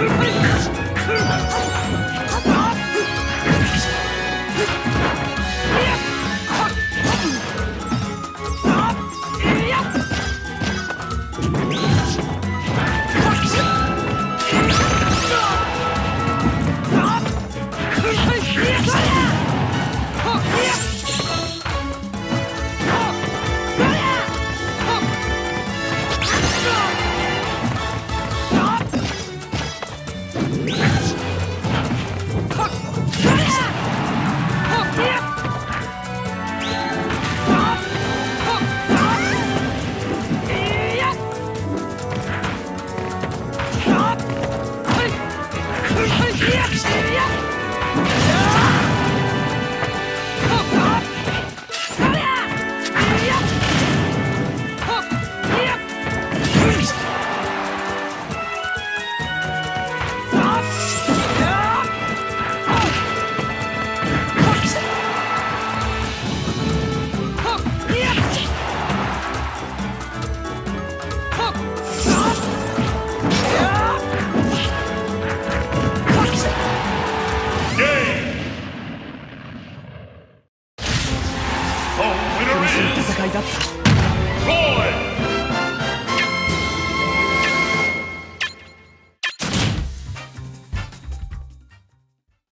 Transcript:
Everybody! 戦いだった。